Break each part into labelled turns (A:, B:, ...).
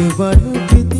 A: Everybody,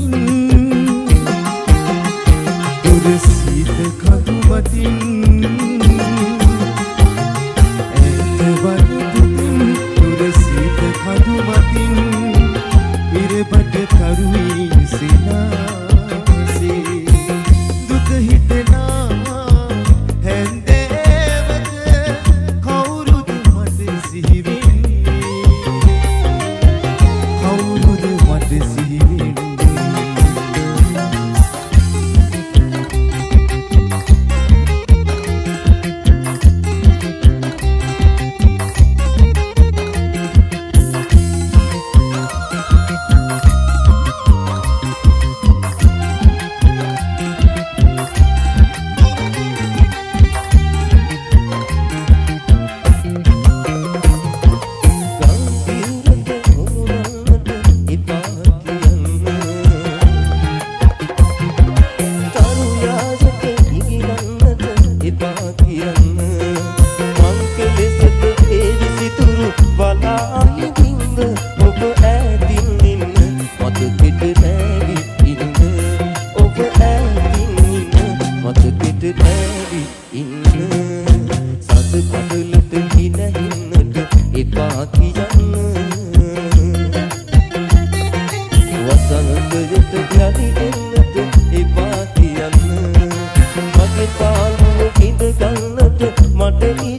B: not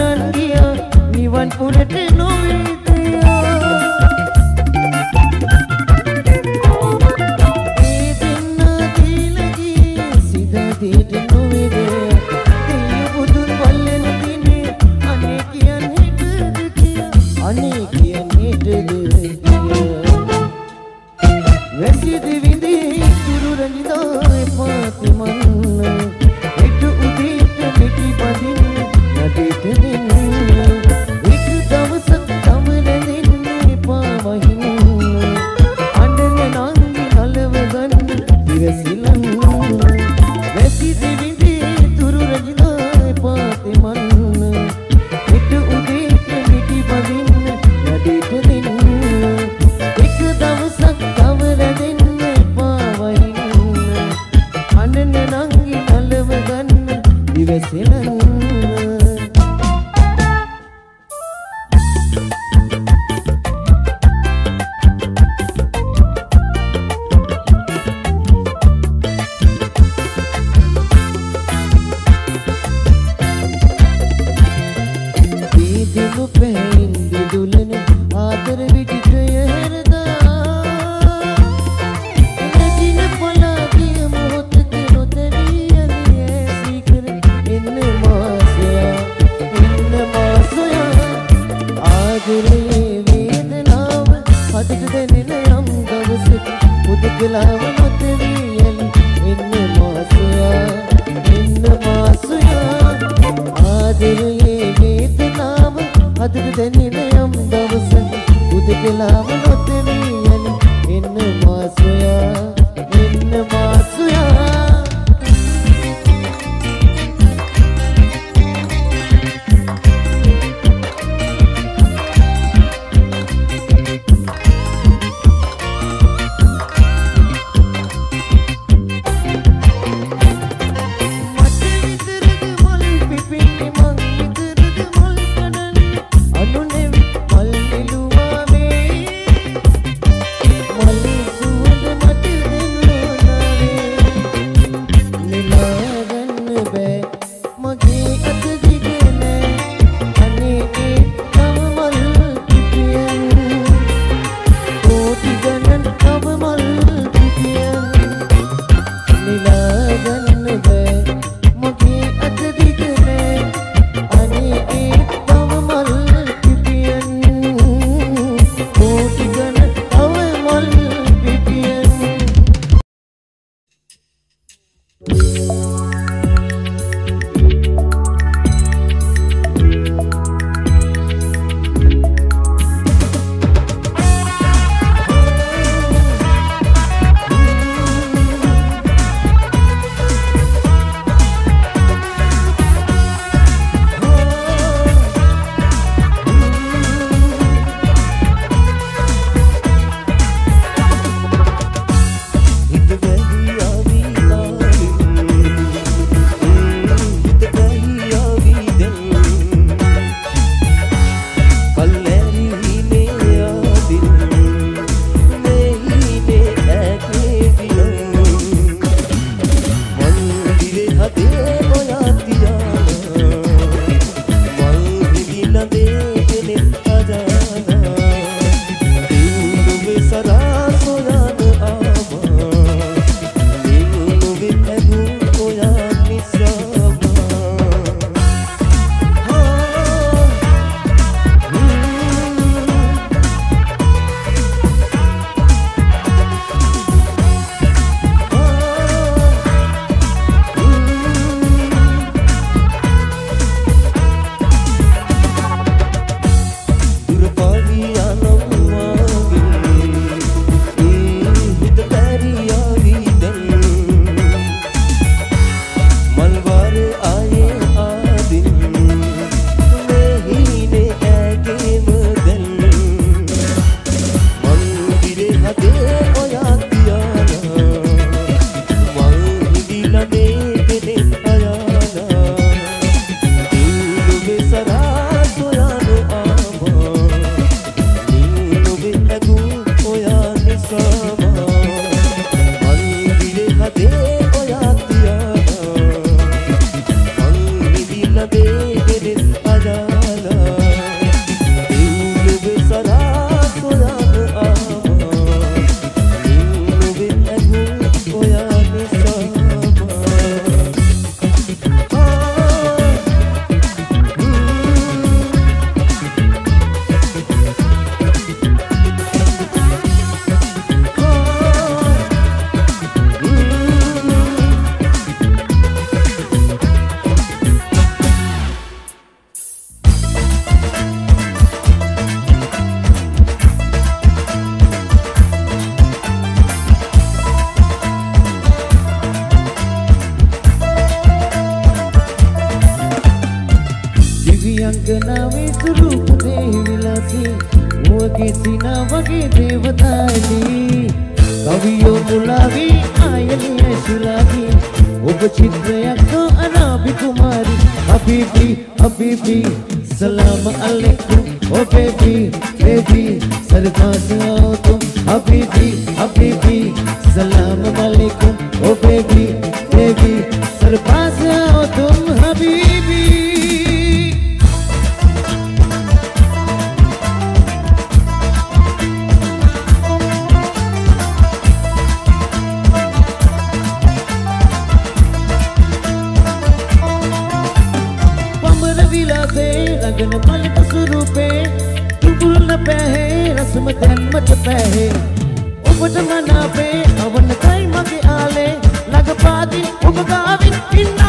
C: அனர்கியா நிவன் புரட்டு நோவே പുതുക്കിലാവനൊത്തിരി ഇന്ന് മാസുയ ഇന്ന് മാസുയ ആതിരെ വേദനാവ് അതിന്റെ നിലയം ദിവസം പുതുക്കിലാവനൊത്തിരി ഇന്ന് മാസുയ ഇന്ന് മാസുയ दिन बल बस रूपे डुबुल न पहे, रस्म तन मच पहे। उपज मना पे अवन काई मगे आले, लग पादी उग इन्ना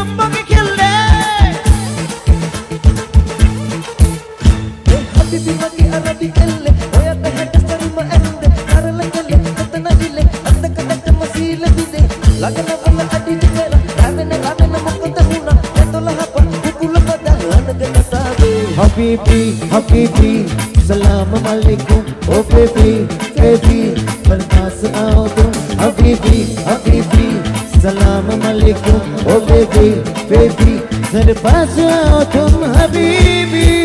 C: हबीबी हबीबी सलाम वालेकुम ओ बेबी बेबी पर पास आओ तुम हबीबी हबीबी सलाम वालेकुम ओ बेबी बेबी सर पास आओ तुम, Habibi.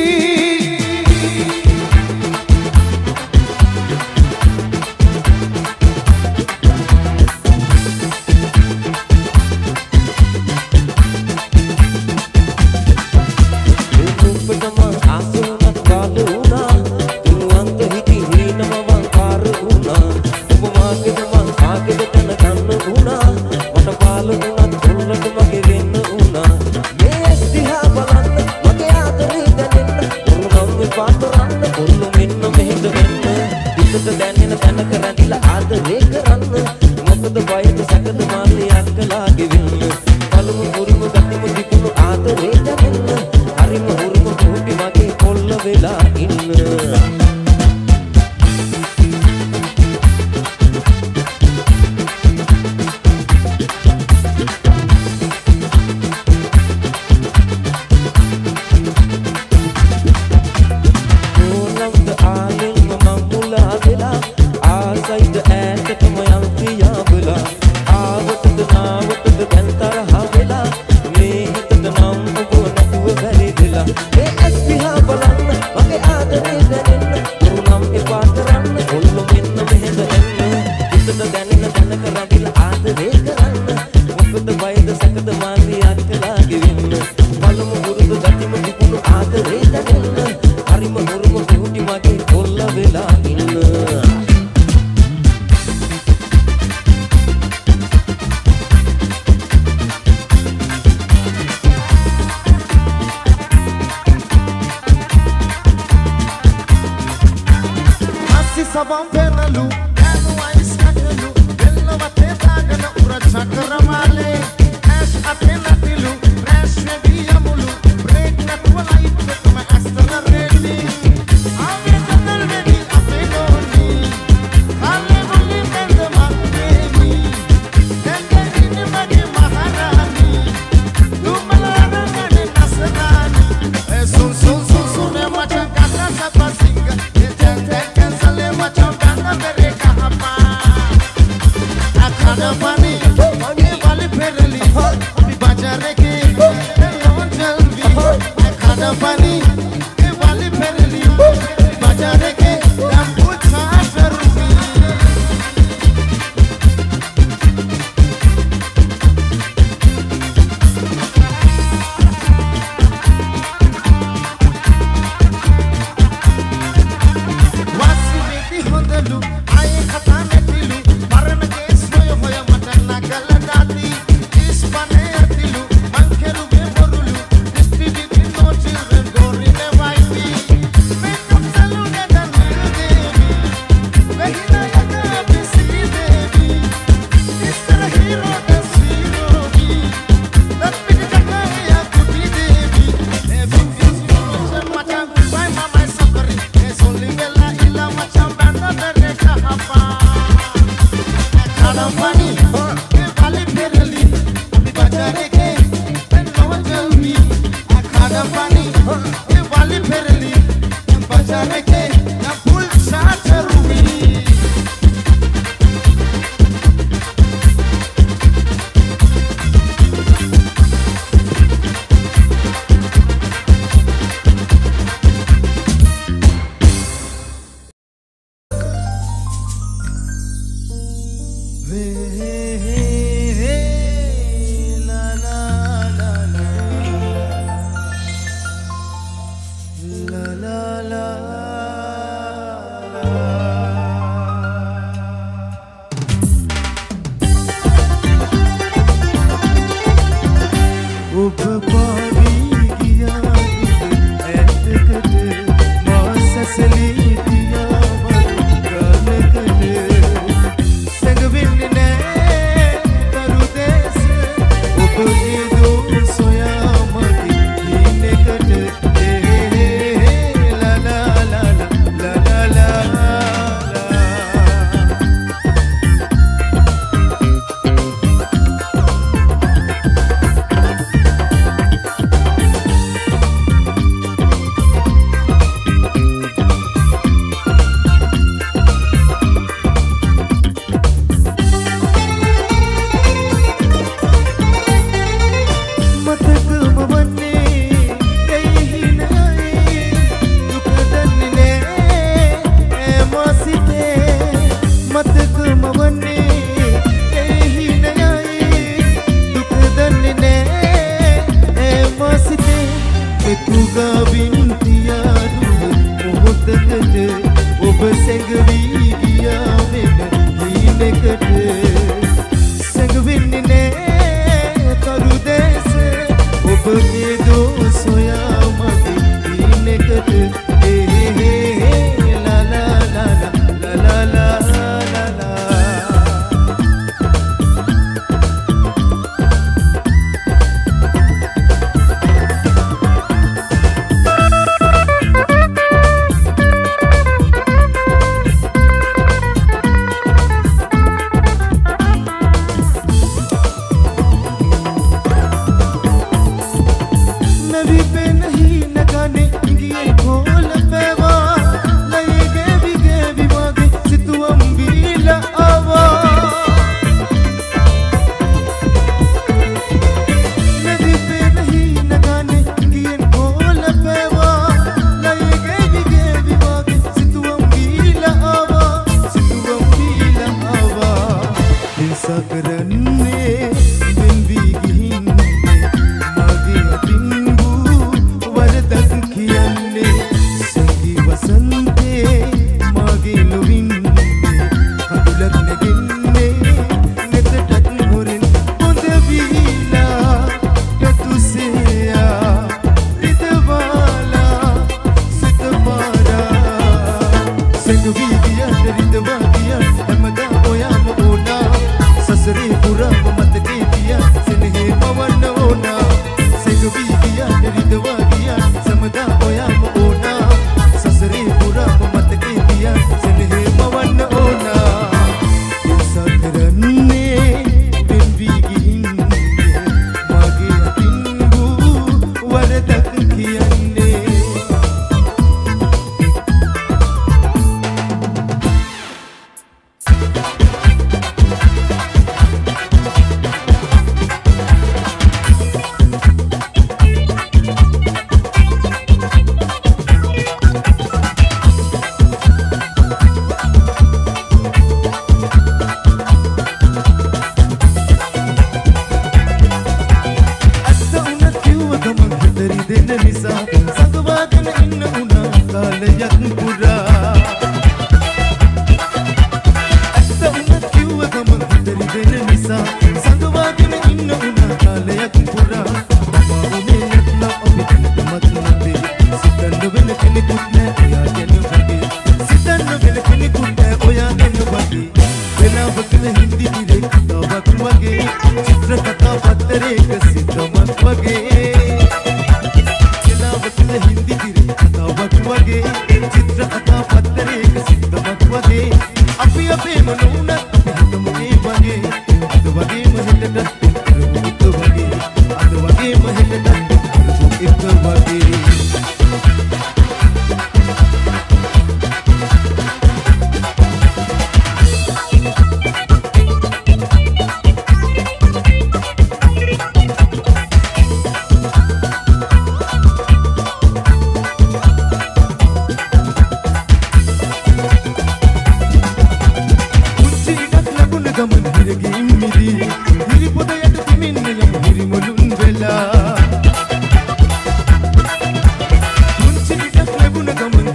A: Oh,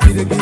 A: Did it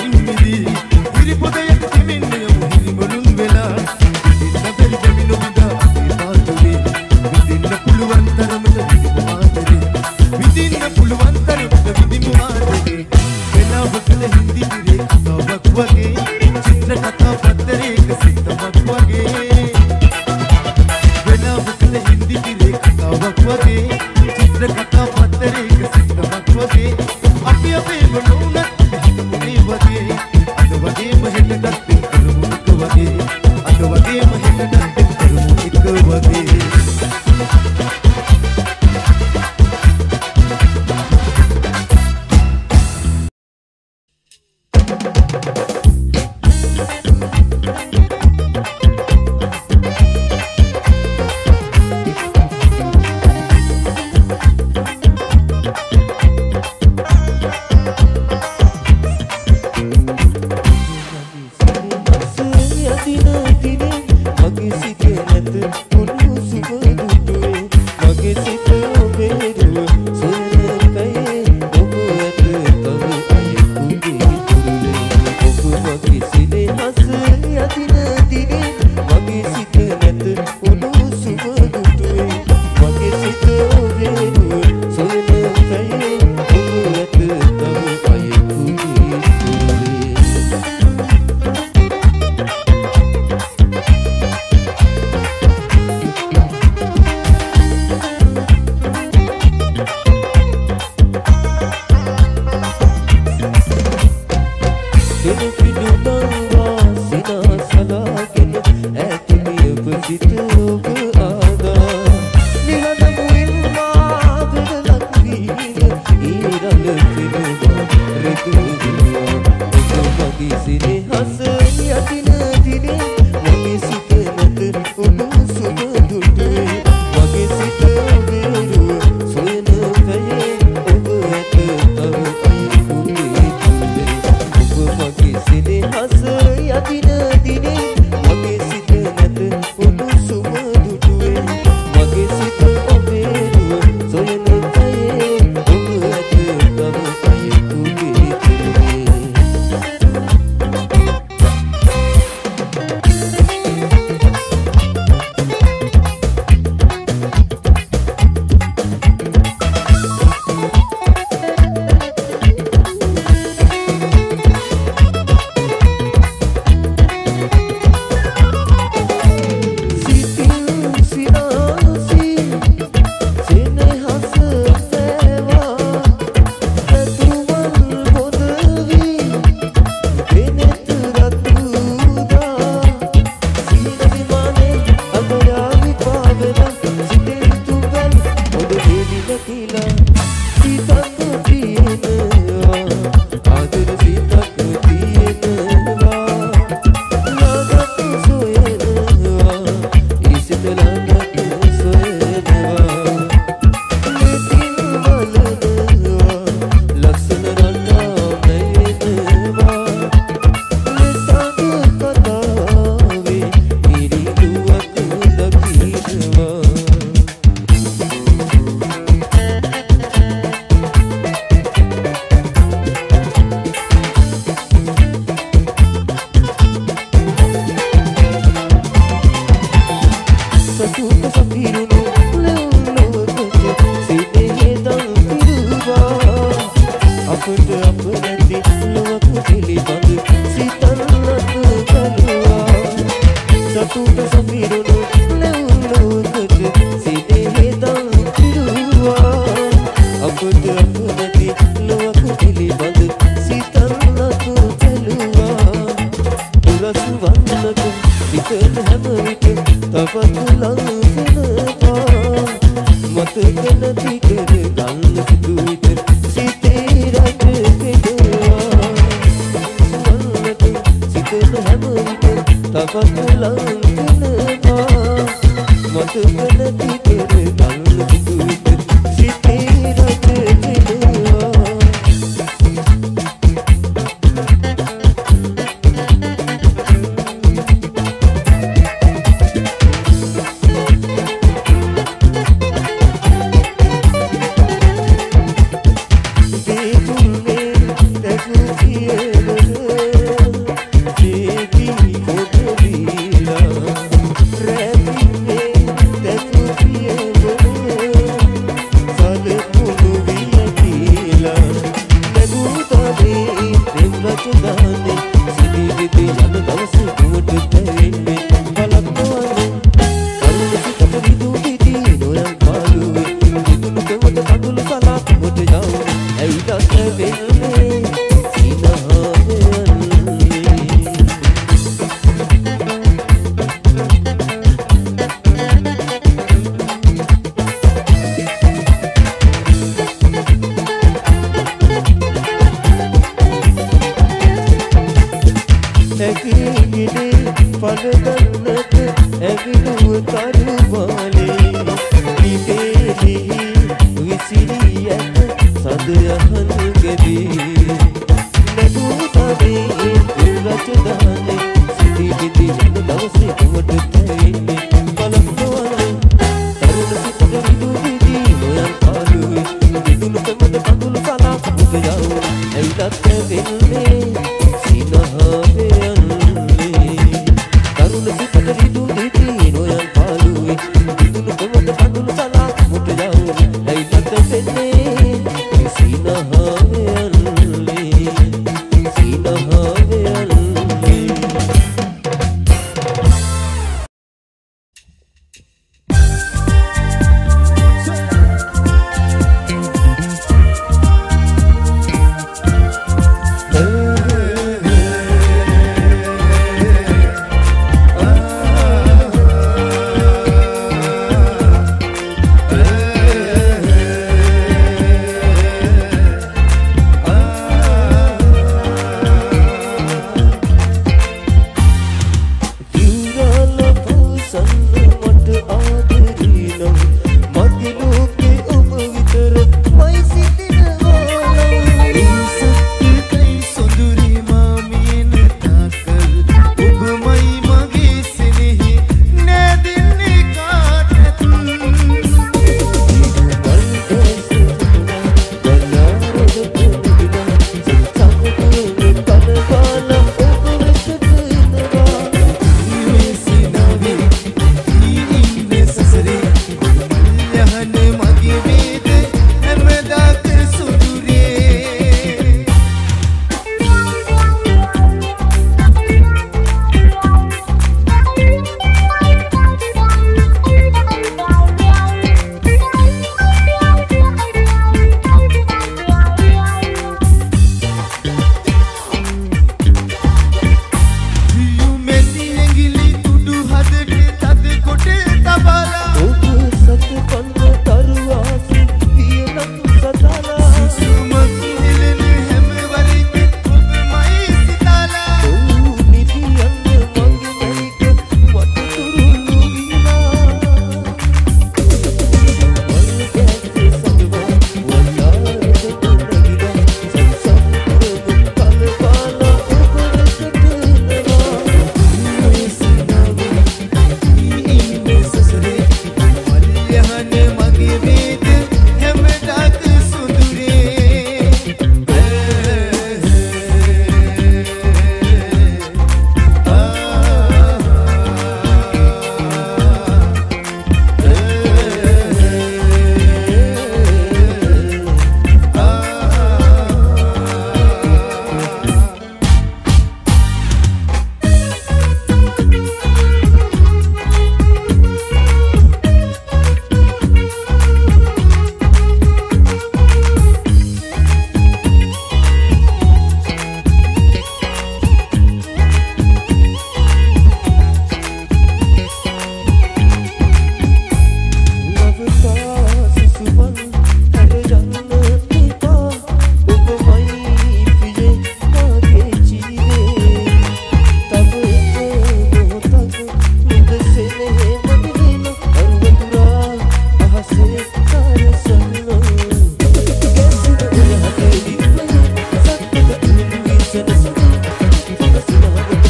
B: Cause you know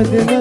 C: Adnan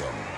C: welcome.